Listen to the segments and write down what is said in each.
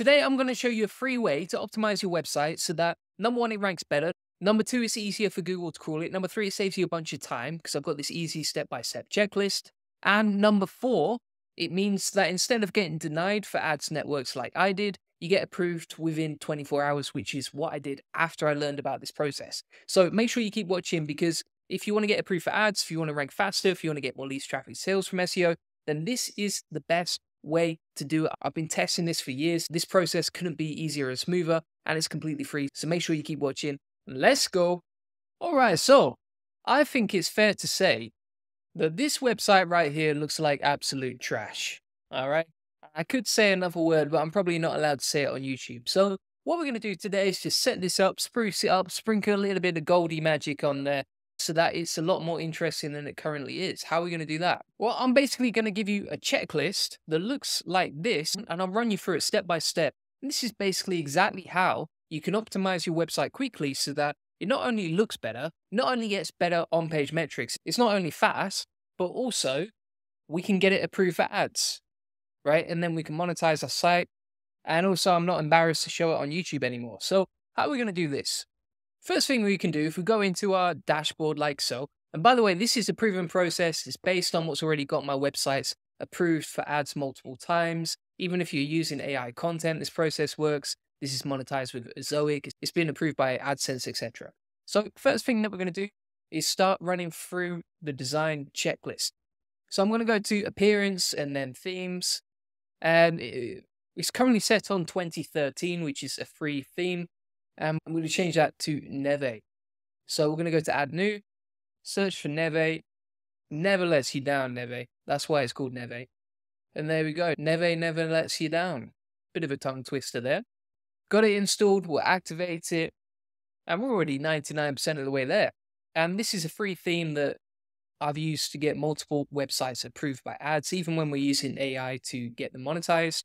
Today, I'm going to show you a free way to optimize your website so that number one, it ranks better. Number two, it's easier for Google to crawl it. Number three, it saves you a bunch of time because I've got this easy step by step checklist. And number four, it means that instead of getting denied for ads networks like I did, you get approved within 24 hours, which is what I did after I learned about this process. So make sure you keep watching because if you want to get approved for ads, if you want to rank faster, if you want to get more leads traffic sales from SEO, then this is the best way to do it. I've been testing this for years. This process couldn't be easier and smoother, and it's completely free. So make sure you keep watching. Let's go. All right, so I think it's fair to say that this website right here looks like absolute trash. All right. I could say another word, but I'm probably not allowed to say it on YouTube. So what we're going to do today is just set this up, spruce it up, sprinkle a little bit of Goldie magic on there so that it's a lot more interesting than it currently is. How are we going to do that? Well, I'm basically going to give you a checklist that looks like this, and I'll run you through it step by step. And this is basically exactly how you can optimize your website quickly so that it not only looks better, not only gets better on-page metrics, it's not only fast, but also we can get it approved for ads right? And then we can monetize our site. And also, I'm not embarrassed to show it on YouTube anymore. So, how are we going to do this? First thing we can do, if we go into our dashboard like so, and by the way, this is a proven process. It's based on what's already got my websites approved for ads multiple times. Even if you're using AI content, this process works. This is monetized with Ezoic. It's been approved by AdSense, etc. So first thing that we're going to do is start running through the design checklist. So I'm going to go to appearance and then themes. And eh, it's currently set on 2013, which is a free theme. Um, I'm going to change that to Neve. So we're going to go to add new, search for Neve. Never lets you down, Neve. That's why it's called Neve. And there we go. Neve never lets you down. Bit of a tongue twister there. Got it installed, we'll activate it. And we're already 99% of the way there. And this is a free theme that I've used to get multiple websites approved by ads, even when we're using AI to get them monetized.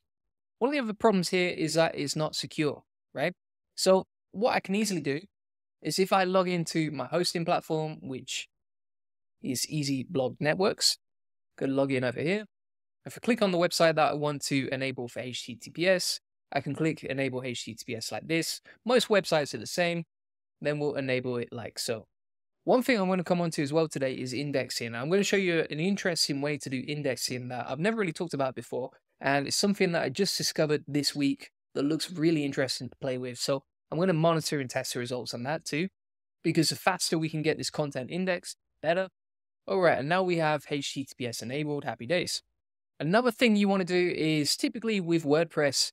One of the other problems here is that it's not secure, right? So what I can easily do is if I log into my hosting platform, which is Easy Blog Networks, go log in over here. If I click on the website that I want to enable for HTTPS, I can click enable HTTPS like this. Most websites are the same. Then we'll enable it like so. One thing I'm going to come on to as well today is indexing. I'm going to show you an interesting way to do indexing that I've never really talked about before. And it's something that I just discovered this week that looks really interesting to play with. So I'm going to monitor and test the results on that too, because the faster we can get this content indexed, better. All right, and now we have HTTPS enabled, happy days. Another thing you want to do is typically with WordPress,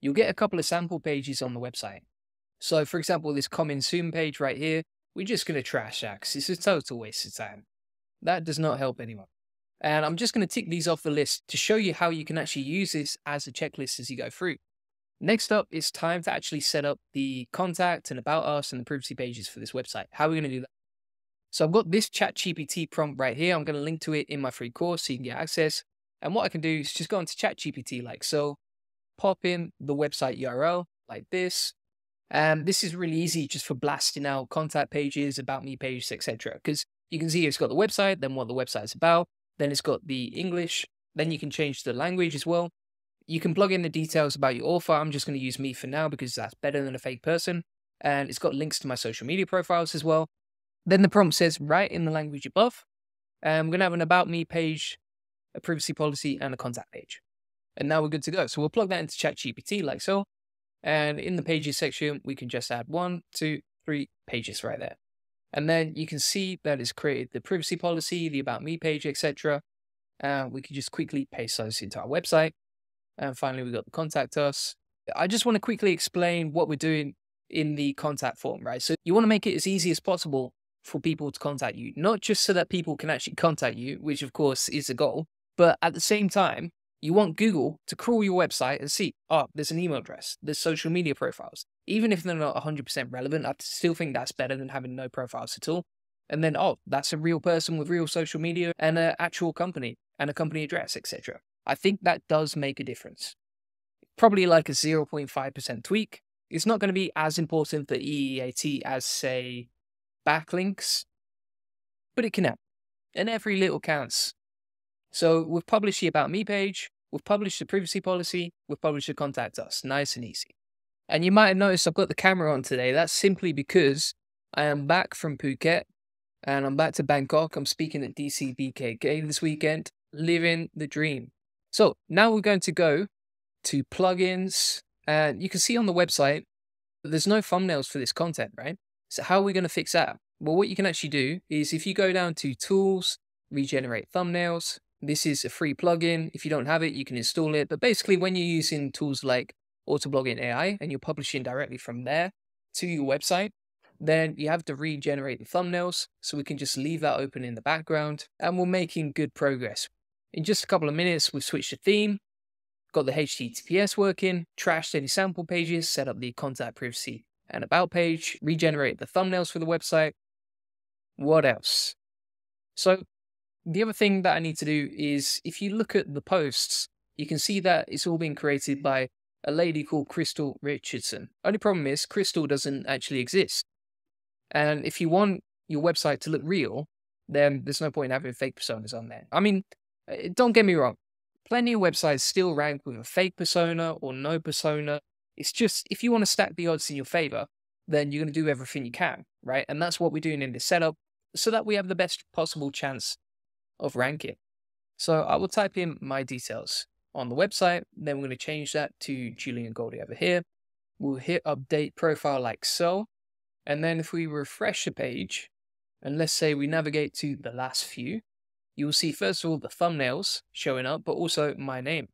you'll get a couple of sample pages on the website. So for example, this coming soon page right here, we're just going to trash that because it's a total waste of time. That does not help anyone. And I'm just going to tick these off the list to show you how you can actually use this as a checklist as you go through. Next up, it's time to actually set up the contact and about us and the privacy pages for this website. How are we going to do that? So I've got this chat GPT prompt right here. I'm going to link to it in my free course so you can get access. And what I can do is just go into chat GPT like so, pop in the website URL like this, um, this is really easy just for blasting out contact pages, about me pages, etc. Because you can see it's got the website, then what the website's about, then it's got the English, then you can change the language as well. You can plug in the details about your author. I'm just going to use me for now because that's better than a fake person. And it's got links to my social media profiles as well. Then the prompt says, write in the language above. And I'm going to have an about me page, a privacy policy, and a contact page. And now we're good to go. So we'll plug that into ChatGPT like so. And in the pages section, we can just add one, two, three pages right there. And then you can see that it's created the privacy policy, the about me page, etc. Uh, we can just quickly paste those into our website. And finally, we got the contact us. I just want to quickly explain what we're doing in the contact form, right? So you want to make it as easy as possible for people to contact you, not just so that people can actually contact you, which of course is the goal, but at the same time, you want Google to crawl your website and see, oh, there's an email address, there's social media profiles. Even if they're not 100% relevant, I still think that's better than having no profiles at all. And then, oh, that's a real person with real social media and an actual company and a company address, etc. I think that does make a difference. Probably like a 0.5% tweak. It's not going to be as important for EEAT as, say, backlinks, but it can help. And every little counts. So we've published the About Me page. we've published the privacy policy, we've published the contact us. Nice and easy. And you might have noticed I've got the camera on today. That's simply because I am back from Phuket and I'm back to Bangkok. I'm speaking at DC BKK this weekend, living the dream. So now we're going to go to plugins, and you can see on the website there's no thumbnails for this content, right? So how are we going to fix that? Well, what you can actually do is if you go down to Tools, Regenerate Thumbnails, this is a free plugin. If you don't have it, you can install it. But basically, when you're using tools like Autoblogging AI and you're publishing directly from there to your website, then you have to regenerate the thumbnails. So we can just leave that open in the background and we're making good progress. In just a couple of minutes, we've switched the theme, got the HTTPS working, trashed any sample pages, set up the contact privacy and about page, regenerate the thumbnails for the website. What else? So the other thing that I need to do is if you look at the posts, you can see that it's all been created by a lady called Crystal Richardson. Only problem is Crystal doesn't actually exist. And if you want your website to look real, then there's no point in having fake personas on there. I mean, Uh, don't get me wrong. Plenty of websites still rank with a fake persona or no persona. It's just if you want to stack the odds in your favor, then you're going to do everything you can, right? And that's what we're doing in this setup so that we have the best possible chance of ranking. So I will type in my details on the website. Then we're going to change that to Julian Goldie over here. We'll hit update profile like so. And then if we refresh the page, and let's say we navigate to the last few, you'll see first of all the thumbnails showing up, but also my name.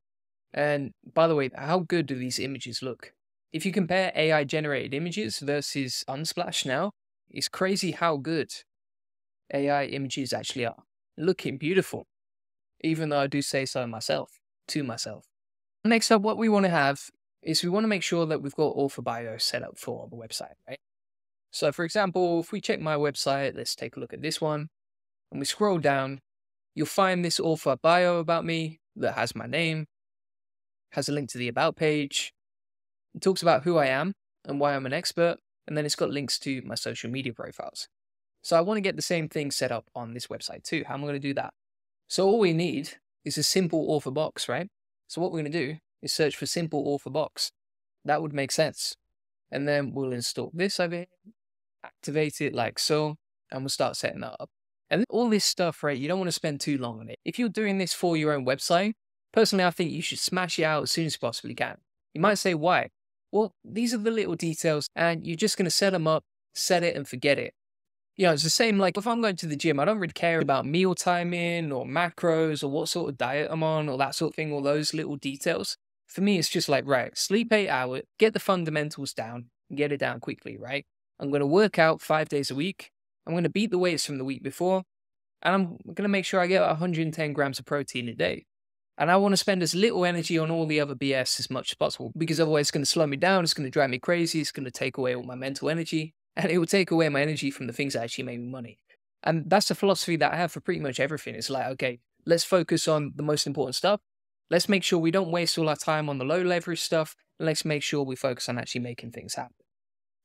And by the way, how good do these images look? If you compare AI generated images versus Unsplash now, it's crazy how good AI images actually are. Looking beautiful, even though I do say so myself to myself. Next up, what we want to have is we want to make sure that we've got author bio set up for the website, right? So for example, if we check my website, let's take a look at this one, and we scroll down, you'll find this author bio about me that has my name, has a link to the about page, it talks about who I am and why I'm an expert, and then it's got links to my social media profiles. So I want to get the same thing set up on this website too. How am I going to do that? So all we need is a simple author box, right? So what we're going to do is search for simple author box. That would make sense. And then we'll install this over here, activate it like so, and we'll start setting that up. And all this stuff, right, you don't want to spend too long on it. If you're doing this for your own website, personally, I think you should smash it out as soon as you possibly can. You might say, why? Well, these are the little details, and you're just going to set them up, set it, and forget it. You know, it's the same like if I'm going to the gym, I don't really care about meal timing or macros or what sort of diet I'm on or that sort of thing, all those little details. For me, it's just like, right, sleep eight hours, get the fundamentals down, and get it down quickly, right? I'm going to work out five days a week. I'm going to beat the weights from the week before. And I'm going to make sure I get 110 grams of protein a day. And I want to spend as little energy on all the other BS as much as possible because otherwise it's going to slow me down. It's going to drive me crazy. It's going to take away all my mental energy and it will take away my energy from the things that actually make me money. And that's the philosophy that I have for pretty much everything. It's like, okay, let's focus on the most important stuff. Let's make sure we don't waste all our time on the low leverage stuff. Let's make sure we focus on actually making things happen.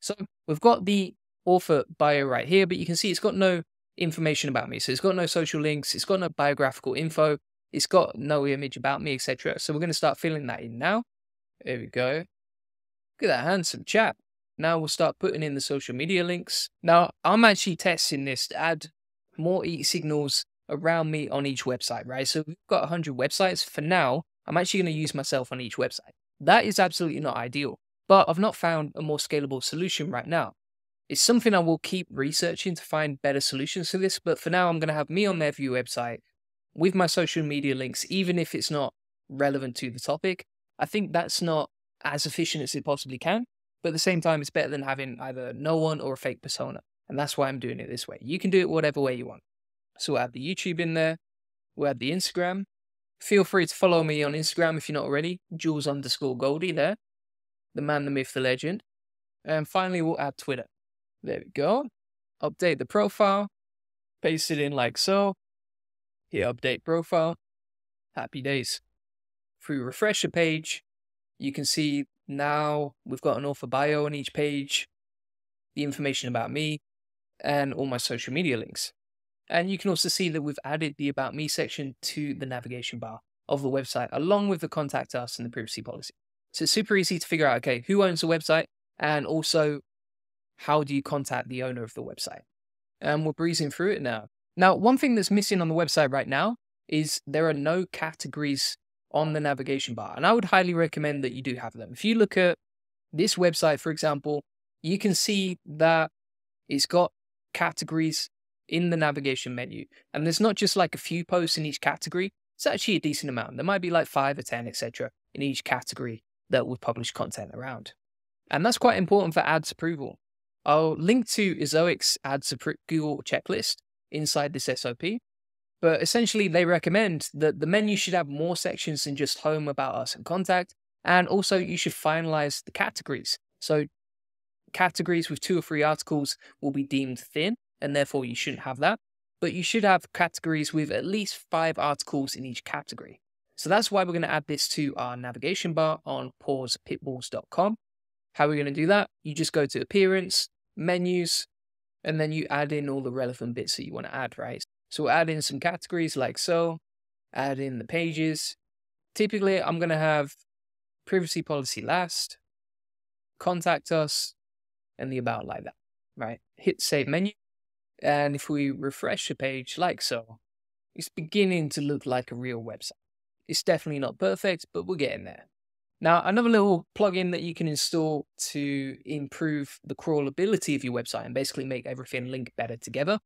So we've got the author bio right here, but you can see it's got no information about me. So it's got no social links. It's got no biographical info. It's got no image about me, etc. So we're going to start filling that in now. There we go. Look at that handsome chap. Now we'll start putting in the social media links. Now I'm actually testing this to add more e-signals around me on each website, right? So we've got 100 websites. For now, I'm actually going to use myself on each website. That is absolutely not ideal, but I've not found a more scalable solution right now. It's something I will keep researching to find better solutions to this, but for now, I'm going to have me on their view website with my social media links, even if it's not relevant to the topic. I think that's not as efficient as it possibly can. But at the same time, it's better than having either no one or a fake persona. And that's why I'm doing it this way. You can do it whatever way you want. So we'll add the YouTube in there. We'll add the Instagram. Feel free to follow me on Instagram if you're not already. Jules underscore Goldie there. The man, the myth, the legend. And finally, we'll add Twitter. There we go. Update the profile. Paste it in like so. Hit update profile. Happy days. If we refresh the page, you can see now we've got an author bio on each page, the information about me, and all my social media links. And you can also see that we've added the About Me section to the navigation bar. of the website, along with the contact us and the privacy policy. So it's super easy to figure out, okay, who owns the website and also how do you contact the owner of the website? And we're breezing through it now. Now, one thing that's missing on the website right now is there are no categories on the navigation bar. And I would highly recommend that you do have them. If you look at this website, for example, you can see that it's got categories in the navigation menu. And there's not just like a few posts in each category. It's actually a decent amount. There might be like five or 10, etc., in each category that we publish content around. And that's quite important for ads approval. I'll link to Ezoic's ads Google checklist inside this SOP. But essentially, they recommend that the menu should have more sections than just home, about us, and contact. And also, you should finalize the categories. So, categories with two or three articles will be deemed thin, and therefore you shouldn't have that. But you should have categories with at least five articles in each category. So that's why we're going to add this to our navigation bar on pawspitbulls.com. How are we going to do that? You just go to appearance, menus, and then you add in all the relevant bits that you want to add, right? So add in some categories like so, add in the pages. Typically, I'm going to have privacy policy last, contact us, and the about like that, right? Hit save menu. And if we refresh the page like so, it's beginning to look like a real website. It's definitely not perfect, but we're getting there. Now, another little plugin that you can install to improve the crawlability of your website and basically make everything link better together.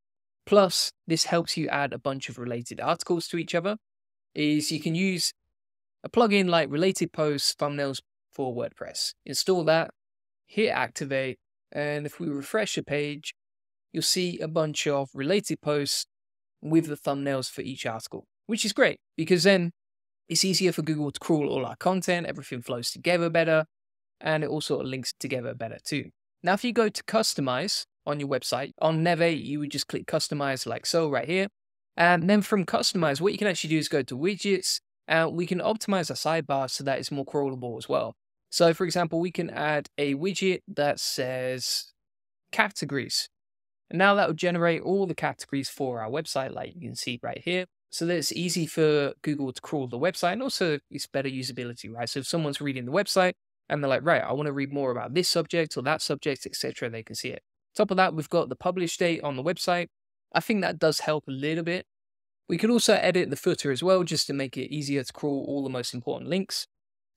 Plus, this helps you add a bunch of related articles to each other. Is you can use a plugin like Related Posts Thumbnails for WordPress. Install that, hit activate, and if we refresh the page, you'll see a bunch of related posts with the thumbnails for each article, which is great because then it's easier for Google to crawl all our content, everything flows together better, and it all sort of links together better too. Now, if you go to customize on your website, on Neve, you would just click customize like so right here. And then from customize, what you can actually do is go to widgets and we can optimize our sidebar so that it's more crawlable as well. So for example, we can add a widget that says categories. And now that will generate all the categories for our website, like you can see right here. So that it's easy for Google to crawl the website and also it's better usability, right? So if someone's reading the website and they're like, right, I want to read more about this subject or that subject, etc., they can see it. Top of that, we've got the publish date on the website. I think that does help a little bit. We could also edit the footer as well, just to make it easier to crawl all the most important links.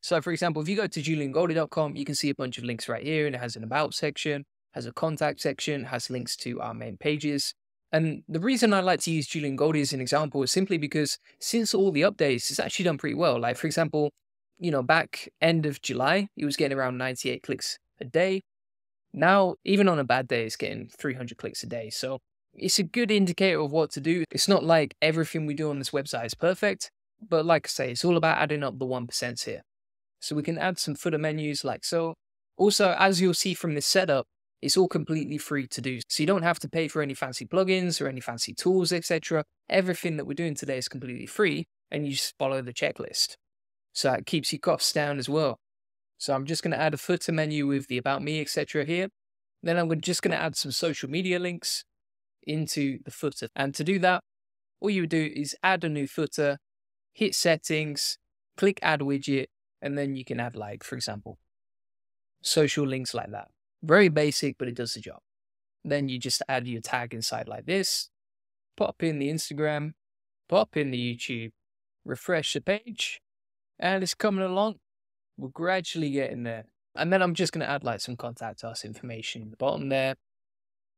So for example, if you go to juliangoldie.com, you can see a bunch of links right here and it has an about section, has a contact section, has links to our main pages. And the reason I like to use Julian Goldie as an example is simply because since all the updates, it's actually done pretty well. Like, for example, you know, back end of July, it was getting around 98 clicks a day. Now, even on a bad day, it's getting 300 clicks a day. So it's a good indicator of what to do. It's not like everything we do on this website is perfect, but like I say, it's all about adding up the 1% here. So we can add some footer menus like so. Also, as you'll see from this setup, it's all completely free to do. So you don't have to pay for any fancy plugins or any fancy tools, etc. Everything that we're doing today is completely free and you just follow the checklist. So it keeps your costs down as well. So I'm just going to add a footer menu with the about me, etc. here. Then I'm just going to add some social media links into the footer. And to do that, all you do is add a new footer, hit settings, click add widget, and then you can add like, for example, social links like that. Very basic, but it does the job. Then you just add your tag inside like this, pop in the Instagram, pop in the YouTube, refresh the page, and it's coming along. We're gradually getting there. And then I'm just going to add like some contact us information in the bottom there.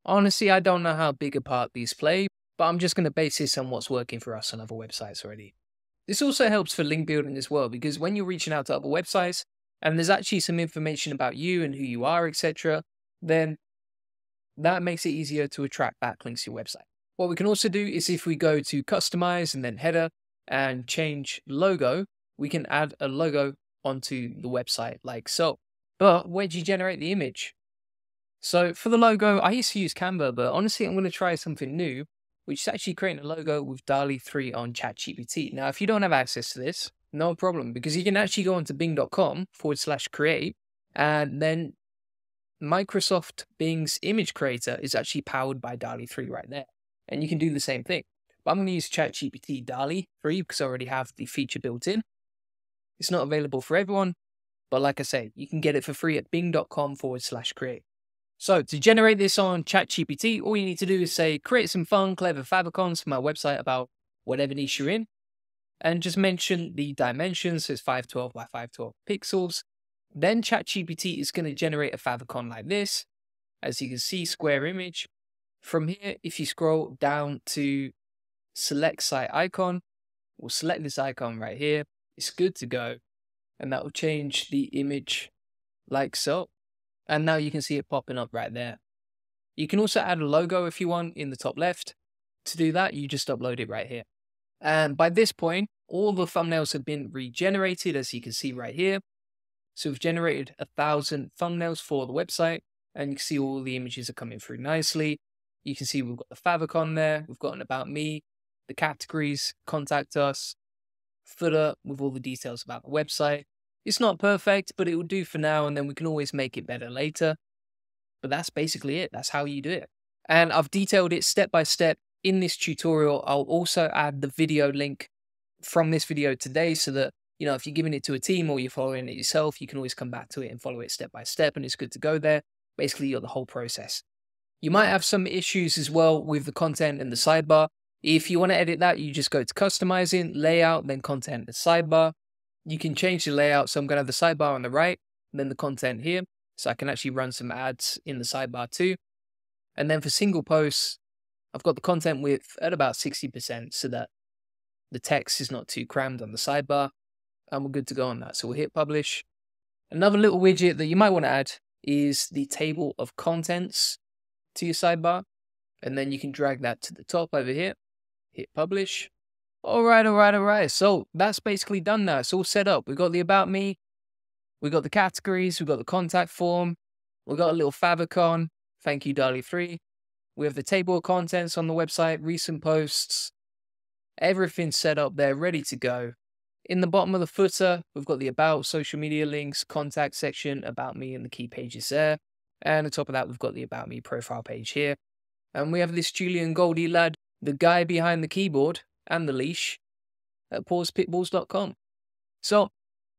Honestly, I don't know how big a part these play, but I'm just going to base this on what's working for us on other websites already. This also helps for link building as well, because when you're reaching out to other websites, and there's actually some information about you and who you are, etc., then that makes it easier to attract backlinks to your website. What we can also do is if we go to customize and then header and change logo, we can add a logo onto the website like so. But where do you generate the image? So for the logo, I used to use Canva, but honestly, I'm going to try something new, which is actually creating a logo with DALL-E 3 on ChatGPT. Now, if you don't have access to this, no problem, because you can actually go onto bing.com forward slash create, and then Microsoft Bing's image creator is actually powered by DALL-E 3 right there. And you can do the same thing. But I'm going to use ChatGPT DALL-E 3 because I already have the feature built in. It's not available for everyone, but like I say, you can get it for free at bing.com forward slash create. So to generate this on ChatGPT, all you need to do is say, create some fun, clever favicons for my website about whatever niche you're in, and just mention the dimensions, so it's 512 by 512 pixels. Then ChatGPT is going to generate a favicon like this. As you can see, square image. From here, if you scroll down to select site icon, we'll select this icon right here. It's good to go. And that will change the image like so. And now you can see it popping up right there. You can also add a logo if you want in the top left. To do that, you just upload it right here. And by this point, all the thumbnails have been regenerated, as you can see right here. So we've generated a thousand thumbnails for the website, and you can see all the images are coming through nicely. You can see we've got the favicon there, we've got an about me, the categories, contact us, footer with all the details about the website, it's not perfect, but it will do for now, and then we can always make it better later. But that's basically it. That's how you do it. And I've detailed it step by step in this tutorial. I'll also add the video link from this video today so that, you know, if you're giving it to a team or you're following it yourself, you can always come back to it and follow it step by step, and it's good to go there. Basically, you're the whole process. You might have some issues as well with the content and the sidebar. If you want to edit that, you just go to customizing, layout, then content and sidebar you can change the layout. So I'm going to have the sidebar on the right, and then the content here. So I can actually run some ads in the sidebar too. And then for single posts, I've got the content width at about 60% so that the text is not too crammed on the sidebar. And we're good to go on that. So we'll hit publish. Another little widget that you might want to add is the table of contents to your sidebar. And then you can drag that to the top over here, hit publish. All right, all right, all right. So that's basically done now. It's all set up. We've got the about me, we've got the categories, we've got the contact form, we've got a little favicon. Thank you, DALL-E 3. We have the table of contents on the website, recent posts, everything's set up there, ready to go. In the bottom of the footer, we've got the about, social media links, contact section, about me, and the key pages there. And on top of that, we've got the about me profile page here. And we have this Julian Goldie lad, the guy behind the keyboard, and the leash at pawspitbulls.com. So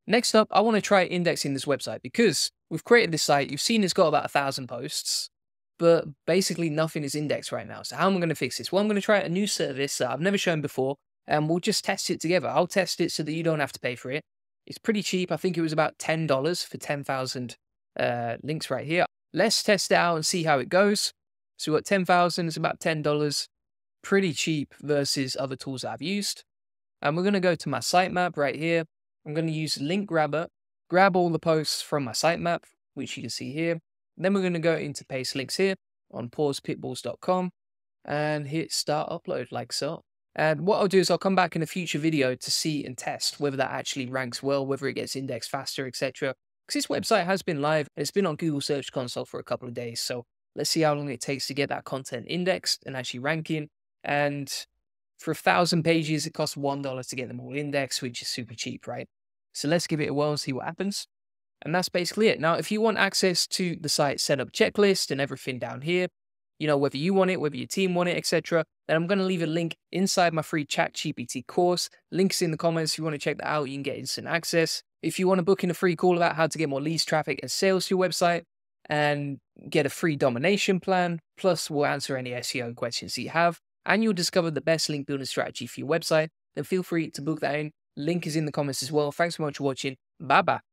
next up, I want to try indexing this website because we've created this site. You've seen it's got about a thousand posts, but basically nothing is indexed right now. So how am I going to fix this? Well, I'm going to try a new service that I've never shown before and we'll just test it together. I'll test it so that you don't have to pay for it. It's pretty cheap. I think it was about $10 for 10,000 uh, links right here. Let's test it out and see how it goes. So we've got 10,000, it's about $10 pretty cheap versus other tools I've used. And we're going to go to my sitemap right here. I'm going to use link grabber, grab all the posts from my sitemap, which you can see here. Then we're going to go into paste links here on pawspitbulls.com and hit start upload like so. And what I'll do is I'll come back in a future video to see and test whether that actually ranks well, whether it gets indexed faster, etc. Because this website has been live and it's been on Google Search Console for a couple of days. So let's see how long it takes to get that content indexed and actually ranking. And for a thousand pages, it costs $1 to get them all indexed, which is super cheap, right? So let's give it a whirl and see what happens. And that's basically it. Now, if you want access to the site setup checklist and everything down here, you know, whether you want it, whether your team want it, etc., then I'm going to leave a link inside my free chat GPT course. Links in the comments. If you want to check that out, you can get instant access. If you want to book in a free call about how to get more leads, traffic, and sales to your website and get a free domination plan, plus we'll answer any SEO questions you have, and you'll discover the best link building strategy for your website, then feel free to book that in. Link is in the comments as well. Thanks so much for watching. Bye bye.